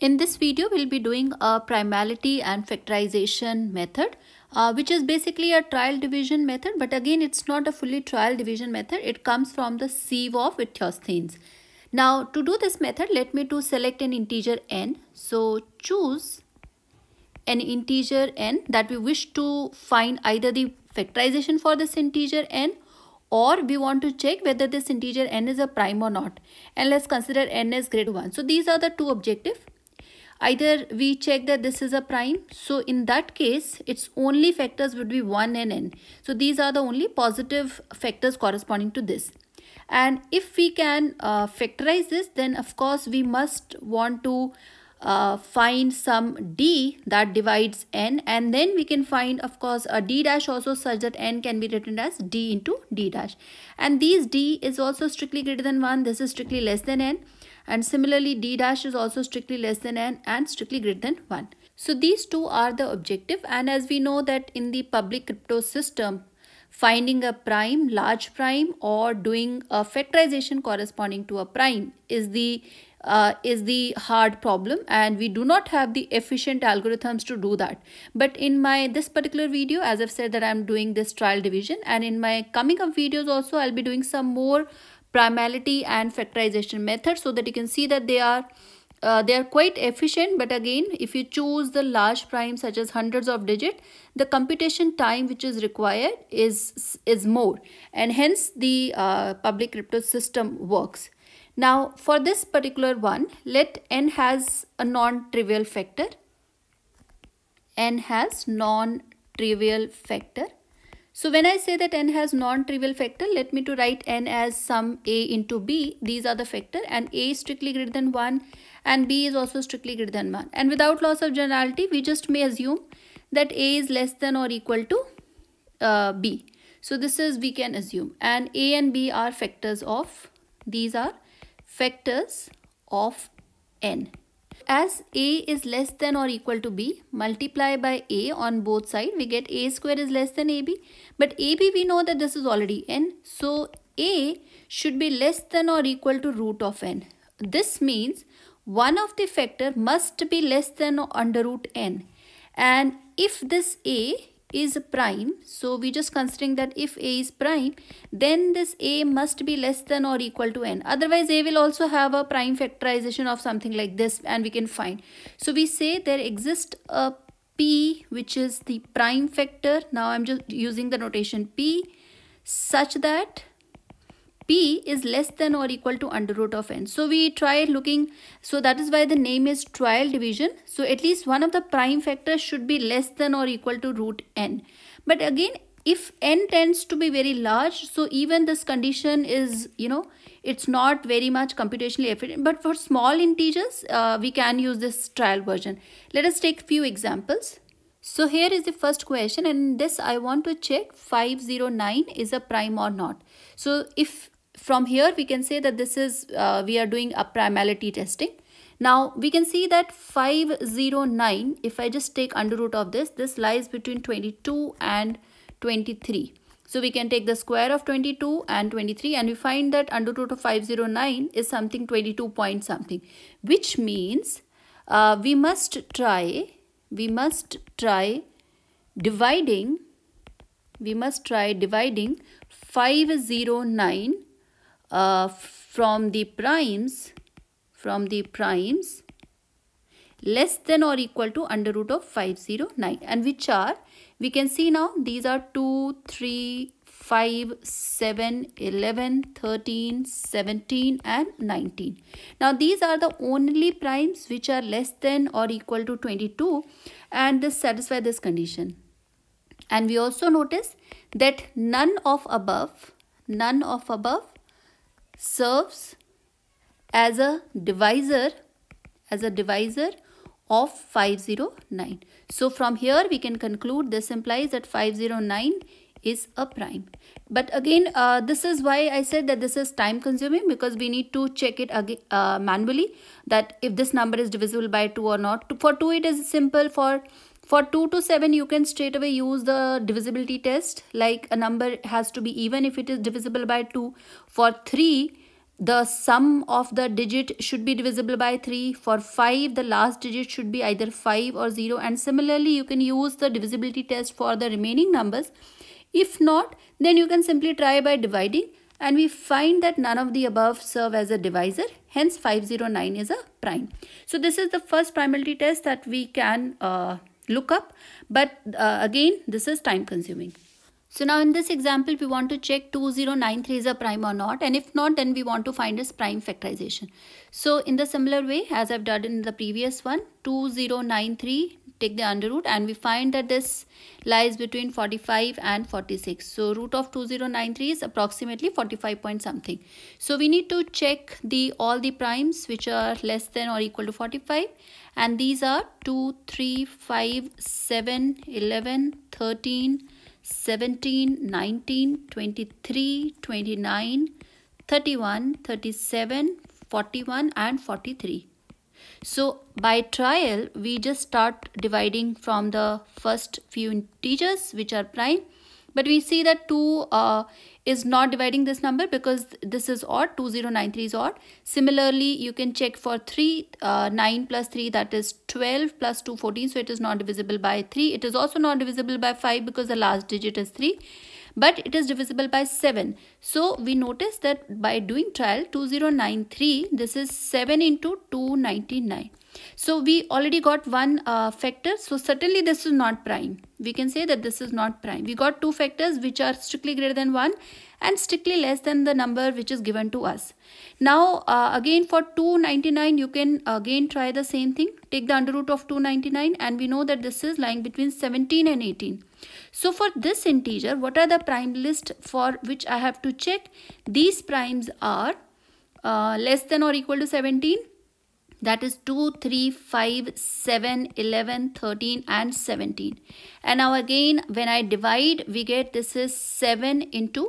In this video, we'll be doing a primality and factorization method, uh, which is basically a trial division method. But again, it's not a fully trial division method. It comes from the sieve of Eratosthenes. Now, to do this method, let me to select an integer n. So, choose an integer n that we wish to find either the factorization for this integer n or we want to check whether this integer n is a prime or not and let's consider n as greater 1 so these are the two objectives either we check that this is a prime. So in that case its only factors would be 1 and n. So these are the only positive factors corresponding to this. And if we can uh, factorize this then of course we must want to uh, find some d that divides n. And then we can find of course a d dash also such that n can be written as d into d dash. And these d is also strictly greater than 1 this is strictly less than n and similarly d dash is also strictly less than n and strictly greater than 1 so these two are the objective. And as we know that in the public crypto system finding a prime large prime or doing a factorization corresponding to a prime is the uh, is the hard problem. And we do not have the efficient algorithms to do that. But in my this particular video as i've said that i'm doing this trial division. And in my coming up videos also i'll be doing some more primality and factorization methods so that you can see that they are uh, they are quite efficient. But again if you choose the large prime such as hundreds of digit the computation time which is required is is more. And hence the uh, public crypto system works. Now for this particular one let n has a non-trivial factor. n has non-trivial factor so when I say that n has non-trivial factor, let me to write n as sum a into b. These are the factor and a is strictly greater than 1 and b is also strictly greater than 1. And without loss of generality, we just may assume that a is less than or equal to uh, b. So this is we can assume and a and b are factors of, these are factors of n as a is less than or equal to b, multiply by a on both sides, we get a square is less than ab. But ab we know that this is already n. So a should be less than or equal to root of n. This means one of the factor must be less than or under root n. And if this a is prime so we just considering that if a is prime then this a must be less than or equal to n. Otherwise a will also have a prime factorization of something like this and we can find. So we say there exists a p which is the prime factor. Now i'm just using the notation p such that p is less than or equal to under root of n. So we try looking, so that is why the name is trial division. So at least one of the prime factors should be less than or equal to root n. But again, if n tends to be very large, so even this condition is, you know, it's not very much computationally efficient. But for small integers, uh, we can use this trial version. Let us take few examples. So here is the first question and this I want to check 509 is a prime or not. So if from here we can say that this is uh, we are doing a primality testing. Now we can see that 509 if I just take under root of this this lies between 22 and 23 so we can take the square of 22 and 23 and we find that under root of 509 is something 22 point something which means uh, we must try we must try dividing we must try dividing 509 uh, from the primes from the primes less than or equal to under root of 509 and which are we can see now these are 2 3 5 7 11 13 17 and 19 now these are the only primes which are less than or equal to 22 and this satisfy this condition. And we also notice that none of above none of above serves as a divisor as a divisor of 509. So from here we can conclude this implies that 509 is a prime. But again uh, this is why I said that this is time consuming because we need to check it again uh, manually that if this number is divisible by 2 or not. For 2 it is simple for for 2 to 7 you can straight away use the divisibility test. Like a number has to be even. If it is divisible by 2. For 3 the sum of the digit should be divisible by 3 for 5 the last digit should be either 5 or 0 and similarly you can use the divisibility test for the remaining numbers. If not then you can simply try by dividing. And we find that none of the above serve as a divisor. Hence 509 is a prime. So this is the first primality test that we can uh, look up but uh, again this is time consuming so now in this example, we want to check 2093 is a prime or not. And if not, then we want to find its prime factorization. So in the similar way, as I've done in the previous one, 2093, take the under root and we find that this lies between 45 and 46. So root of 2093 is approximately 45 point something. So we need to check the all the primes which are less than or equal to 45 and these are 2, 3, 5, 7, 11, 13, 17, 19, 23, 29, 31, 37, 41 and 43. So by trial, we just start dividing from the first few integers which are prime. But we see that 2 uh, is not dividing this number because this is odd 2093 is odd. Similarly you can check for 3 uh, 9 plus 3 that is 12 plus 2 14 so it is not divisible by 3 it is also not divisible by 5 because the last digit is 3 but it is divisible by 7 so we notice that by doing trial 2093 this is 7 into 299 so we already got one uh, factor. So certainly this is not prime. We can say that this is not prime. We got two factors which are strictly greater than 1 and strictly less than the number which is given to us. Now uh, again for 299 you can again try the same thing. Take the under root of 299 and we know that this is lying between 17 and 18. So for this integer what are the prime list for which I have to check? These primes are uh, less than or equal to 17 that is 2 3 5 7 11 13 and 17 and now again when i divide we get this is 7 into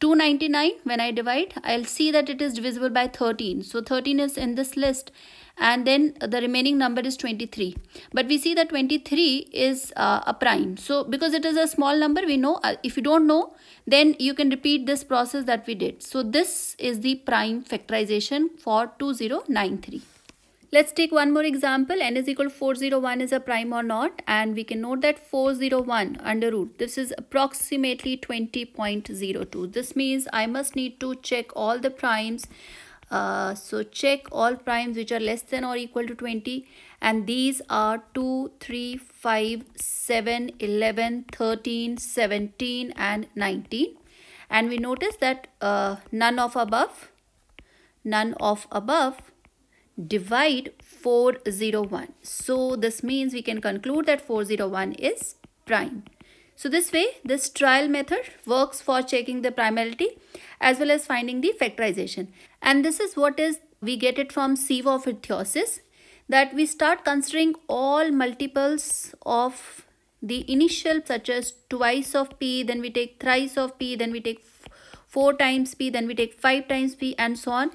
299 when i divide i'll see that it is divisible by 13 so 13 is in this list and then the remaining number is 23 but we see that 23 is uh, a prime. So because it is a small number we know uh, if you don't know then you can repeat this process that we did. So this is the prime factorization for 2093 Let's take one more example. n is equal to 401 is a prime or not. And we can note that 401 under root. This is approximately 20.02. This means I must need to check all the primes. Uh, so check all primes which are less than or equal to 20 and these are 2, 3, 5, 7, 11, 13, 17 and 19 and we notice that uh, none of above, none of above divide 401. So this means we can conclude that 401 is prime. So this way this trial method works for checking the primality as well as finding the factorization. And this is what is we get it from sieve of Eratosthenes that we start considering all multiples of the initial such as twice of p then we take thrice of p then we take four times p then we take five times p and so on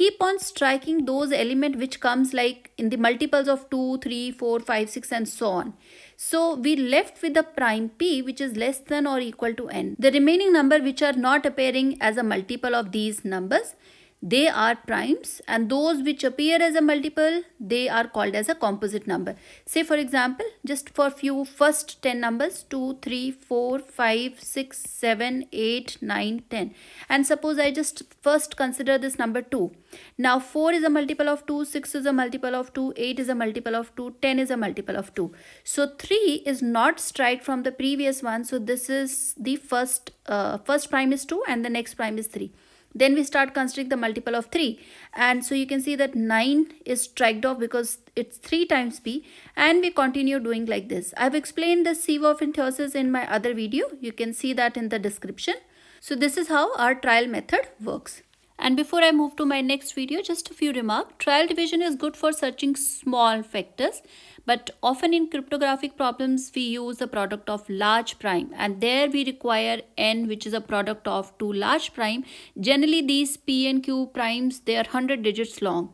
keep on striking those element which comes like in the multiples of 2 3 4 5 6 and so on. So we left with the prime p which is less than or equal to n. The remaining number which are not appearing as a multiple of these numbers they are primes and those which appear as a multiple they are called as a composite number. Say for example just for few first 10 numbers 2 3 4 5 6 7 8 9 10 and suppose i just first consider this number 2 now 4 is a multiple of 2 6 is a multiple of 2 8 is a multiple of 2 10 is a multiple of 2 so 3 is not strike from the previous one. So this is the first uh, first prime is 2 and the next prime is 3 then we start considering the multiple of 3 and so you can see that 9 is striked off because it's 3 times p and we continue doing like this. I've explained the sieve of Eratosthenes in my other video. You can see that in the description. So this is how our trial method works. And before I move to my next video, just a few remarks. Trial division is good for searching small factors but often in cryptographic problems, we use the product of large prime and there we require n which is a product of two large prime. Generally these p and q primes, they are 100 digits long.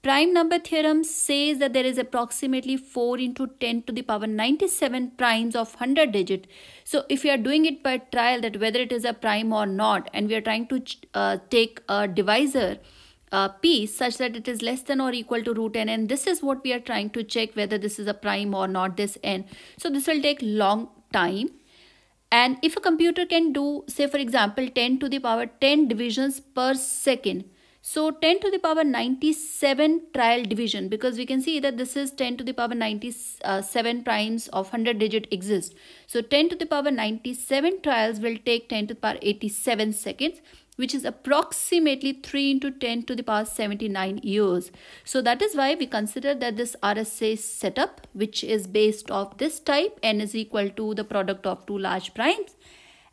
Prime number theorem says that there is approximately 4 into 10 to the power 97 primes of 100 digit. So if we are doing it by trial that whether it is a prime or not and we are trying to uh, take a divisor uh, p such that it is less than or equal to root n and this is what we are trying to check whether this is a prime or not this n. So this will take long time and if a computer can do say for example 10 to the power 10 divisions per second so 10 to the power 97 trial division because we can see that this is 10 to the power 97 primes of 100 digit exist. So 10 to the power 97 trials will take 10 to the power 87 seconds which is approximately 3 into 10 to the power 79 years. So that is why we consider that this RSA setup which is based off this type n is equal to the product of two large primes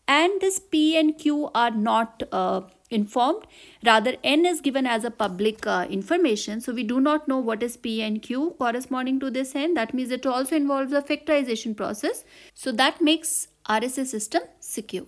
and this P and Q are not uh, informed. Rather n is given as a public uh, information. So we do not know what is p and q corresponding to this n. That means it also involves a factorization process. So that makes rsa system secure